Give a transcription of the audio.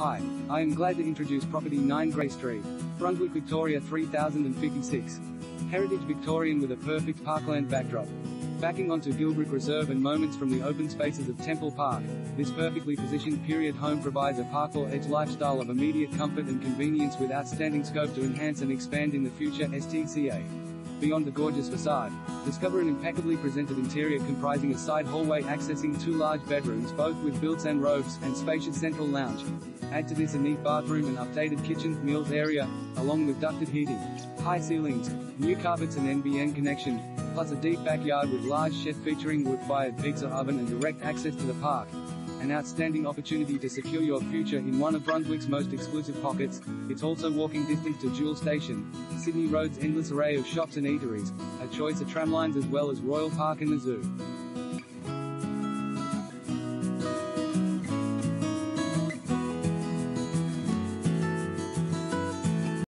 Hi, I am glad to introduce property 9 Gray Street, Brunswick, Victoria 3056. Heritage Victorian with a perfect parkland backdrop. Backing onto Gilbrick Reserve and moments from the open spaces of Temple Park, this perfectly positioned period home provides a park or edge lifestyle of immediate comfort and convenience with outstanding scope to enhance and expand in the future STCA. Beyond the gorgeous facade, discover an impeccably presented interior comprising a side hallway accessing two large bedrooms both with built-in robes and spacious central lounge. Add to this a neat bathroom and updated kitchen, meals area, along with ducted heating, high ceilings, new carpets and NBN connection, plus a deep backyard with large shed featuring wood-fired pizza oven and direct access to the park. An outstanding opportunity to secure your future in one of Brunswick's most exclusive pockets. It's also walking distance to Jewell Station, Sydney Road's endless array of shops and eateries, a choice of tramlines as well as Royal Park and the Zoo.